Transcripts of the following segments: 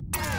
Yeah.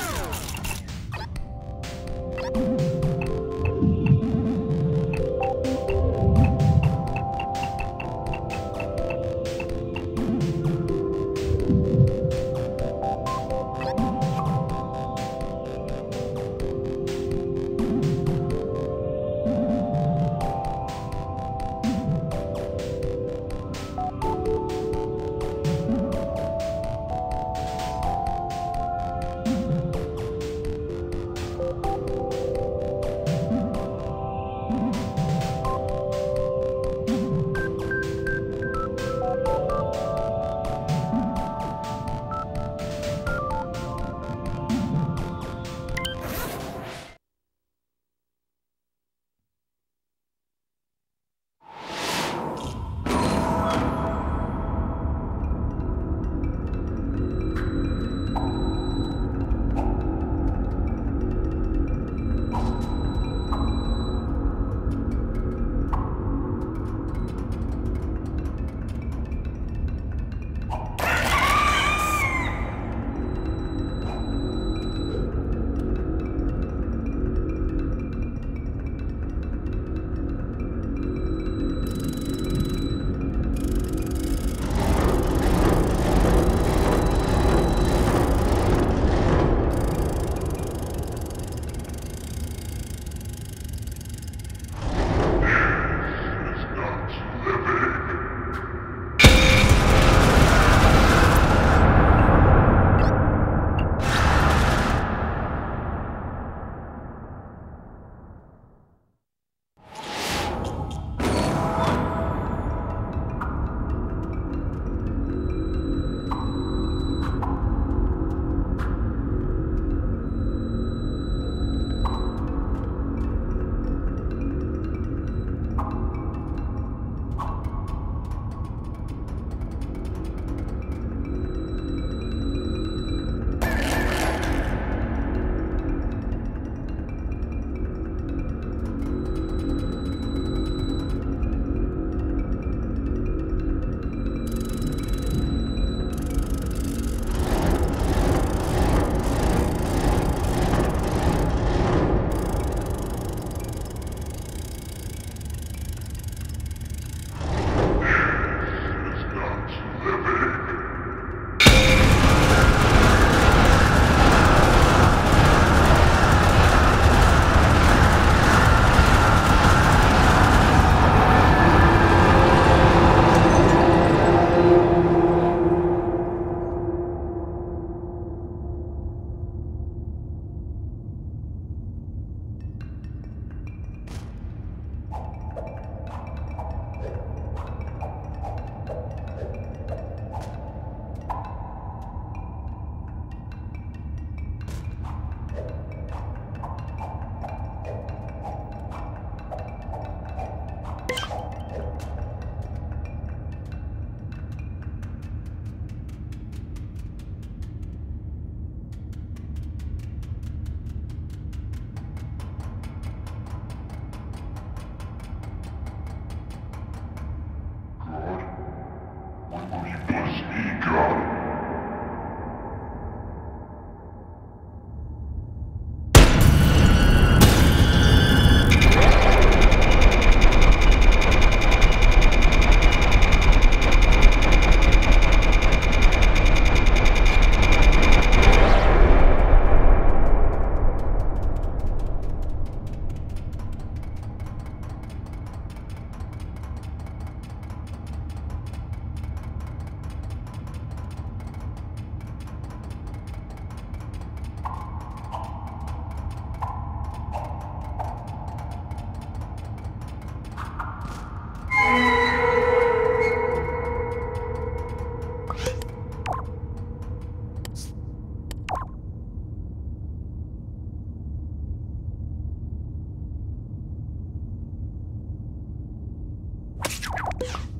you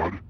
God.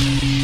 Thank you.